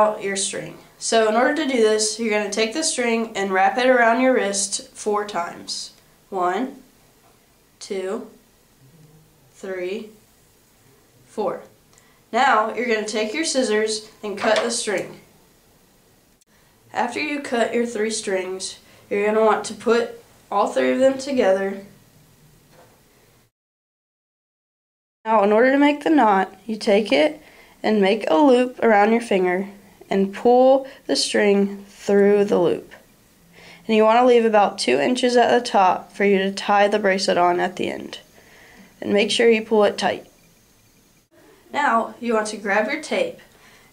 out your string. So in order to do this, you're going to take the string and wrap it around your wrist four times. One, two, three, four. Now you're going to take your scissors and cut the string. After you cut your three strings, you're going to want to put all three of them together. Now in order to make the knot, you take it and make a loop around your finger and pull the string through the loop. And you want to leave about two inches at the top for you to tie the bracelet on at the end. And make sure you pull it tight. Now you want to grab your tape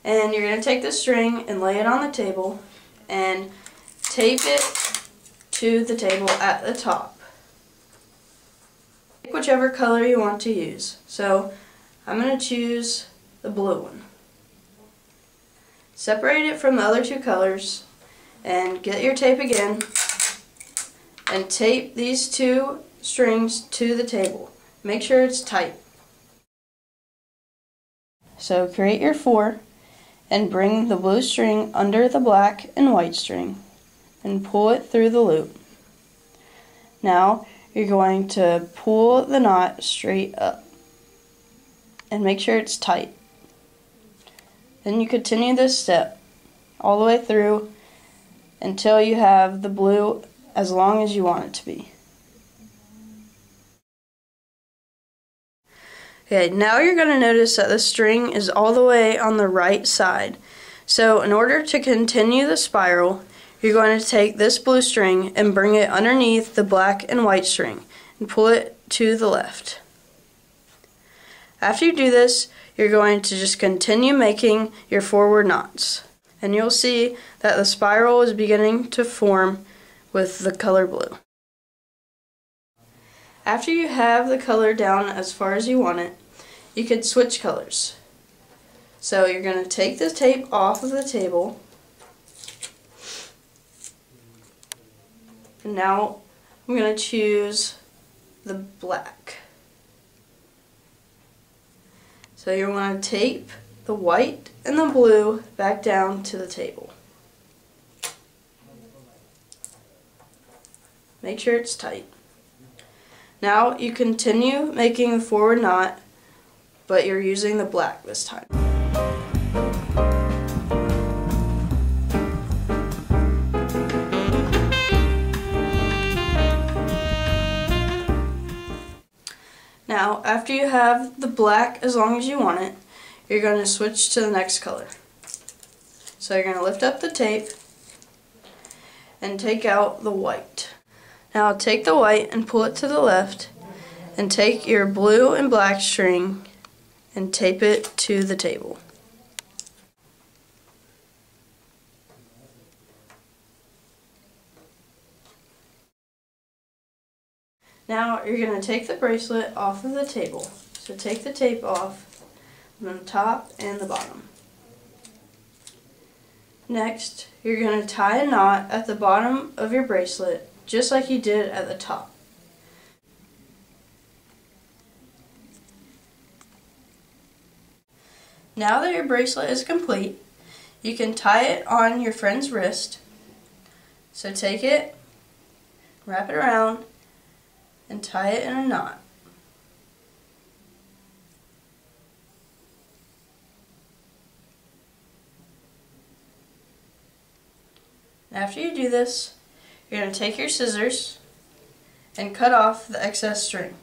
and you're going to take the string and lay it on the table and tape it to the table at the top. Pick whichever color you want to use. So I'm going to choose the blue one. Separate it from the other two colors and get your tape again and tape these two strings to the table. Make sure it's tight. So create your four and bring the blue string under the black and white string and pull it through the loop. Now you're going to pull the knot straight up and make sure it's tight. Then you continue this step all the way through until you have the blue as long as you want it to be. Okay, now you're going to notice that the string is all the way on the right side. So in order to continue the spiral, you're going to take this blue string and bring it underneath the black and white string and pull it to the left. After you do this, you're going to just continue making your forward knots. And you'll see that the spiral is beginning to form with the color blue. After you have the color down as far as you want it, you could switch colors. So you're going to take the tape off of the table. And now I'm going to choose the black. So you want to tape the white and the blue back down to the table. Make sure it's tight. Now you continue making the forward knot, but you're using the black this time. Now, after you have the black as long as you want it, you're going to switch to the next color. So you're going to lift up the tape and take out the white. Now take the white and pull it to the left and take your blue and black string and tape it to the table. Now you're going to take the bracelet off of the table. So take the tape off from the top and the bottom. Next, you're going to tie a knot at the bottom of your bracelet just like you did at the top. Now that your bracelet is complete, you can tie it on your friend's wrist. So take it, wrap it around, and tie it in a knot. After you do this, you're going to take your scissors and cut off the excess string.